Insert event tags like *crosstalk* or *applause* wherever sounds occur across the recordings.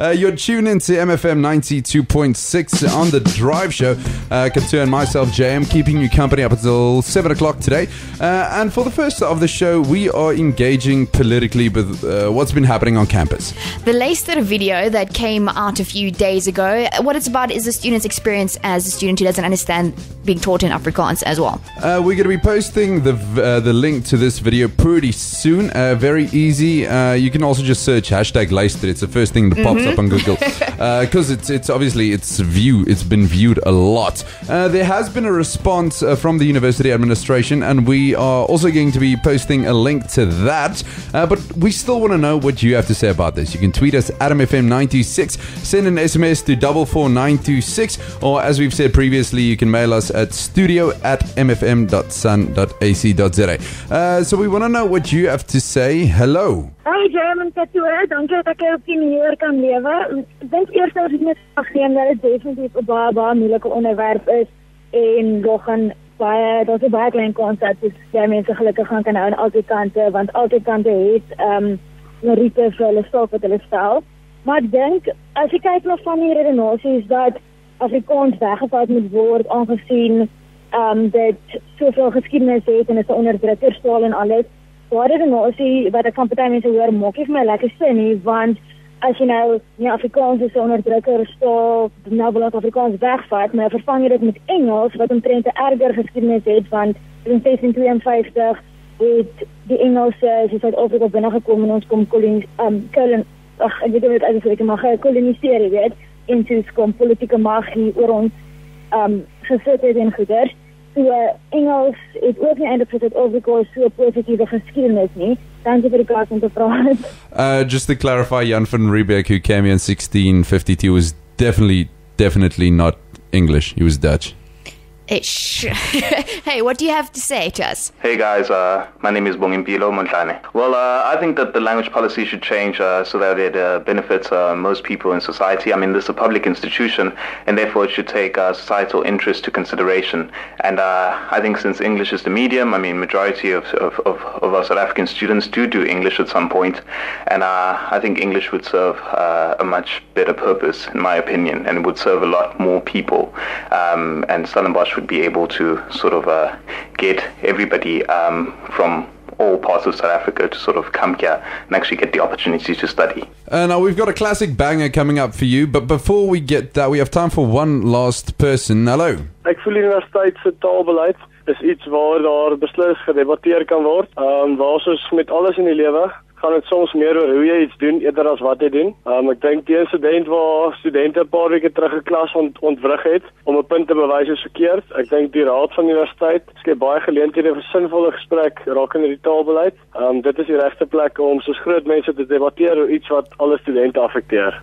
Uh, you're tuned into MFM 92.6 on the Drive Show. Uh, Couture and myself, JM, keeping you company up until 7 o'clock today. Uh, and for the first of the show, we are engaging politically with uh, what's been happening on campus. The Luister video that came out a few days ago, what it's about is the student's experience as a student who doesn't understand being taught in Afrikaans as well. Uh, we're going to be posting the uh, the link to this video pretty soon. Uh, very easy. Uh, you can also just search hashtag Luister. It's the first thing that pops up on Google *laughs* because it's it's obviously it's view it's been viewed a lot. Uh, there has been a response uh, from the university administration, and we are also going to be posting a link to that. Uh, but we still want to know what you have to say about this. You can tweet us at MFM96, send an SMS to double four nine two six, or as we've said previously, you can mail us at studio at mfm.sun.ac.za. Uh, so we want to know what you have to say. Hello. Hi German Tattoo, dankie dat ek jou opinieur kan lewe. Ek dink eers as ek net agneem dat dit definitief 'n baie baie moeilike onderwerp is en nog 'n baie daar's baie klein kans dat dit jy mense gelukkig gaan kan hou aan albei kante want albei kante het ehm um, meriete vir hulle saak wat hulle stel. Maar ek dink as jy kyk na van die redenasies dat Afrikaans weggevat moet word aangesien ehm um, dit soveel geskiedenis het en dit is 'n onderdrukkerstaal en alles Waar nou as jy wat ek van party mense hoor maak nie vir my lekker sin nie want as jy nou nie Afrikaans is onderdrukker staal nou wil ons Afrikaans wegvat maar vervang jy dit met Engels wat omtrent 'n erger geskiedenis het want in 1652 het die Engelse as jy Suid-Afrika binne gekom en ons kom kolonies um kolon ag ek weet nie wat eintlik ek mag koloniseer weet en toe kom politieke mag hier oor ons um gesit het en goeders Engels het ook kans om te. Uh, just to clarify, Jan van Riebeeck, who came here in 1652, was definitely, definitely not English. He was Dutch. *laughs* Hey, what do you have to say to us? Hey guys, uh, my name is Bongimpilo Montane. Well, uh, I think that the language policy should change uh, so that it uh, benefits uh, most people in society. I mean, this is a public institution, and therefore it should take uh, societal interest to consideration. And I think since English is the medium, I mean, majority of, of, of, of our South African students do do English at some point, and I think English would serve a much better purpose, in my opinion, and would serve a lot more people. Um, and Stellenbosch would be able to sort of uh, get everybody um, from all parts of South Africa to sort of come here and actually get the opportunity to study. Uh, now, we've got a classic banger coming up for you, but before we get that, we have time for one last person. Hello. Ek voel die universiteit se taalbeleid is iets waar daar beslis gedebatteer kan word. Ehm um, waar ons met alles in die lewe gaan dit soms meer oor hoe jy iets doen eerder as wat jy doen. Um, ek dink die insident waar studente 'n paar weke terug 'n klas ont ontwrig het om 'n punt te bewys is verkeerd. Ek dink die raad van die universiteit skep baie geleenthede vir sinvolle gesprek rakende die taalbeleid. Um, dit is die regte plek om soos groot mense te debatteer oor iets wat alle studente affekteer.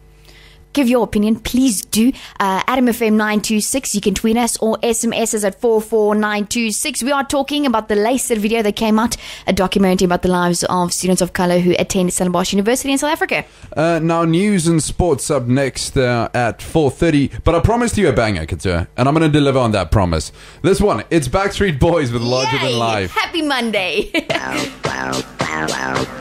Give your opinion, please do. Uh, Adam FM 926, you can tweet us or SMS us at 44926. We are talking about the Luister video that came out, a documentary about the lives of students of color who attend Stellenbosch University in South Africa. Uh, now, news and sports up next uh, at 4.30. But I promised you a banger, Couture, and I'm going to deliver on that promise. This one, it's Backstreet Boys with Larger Yay! Than Life. Happy Monday. *laughs* wow, wow, wow, wow.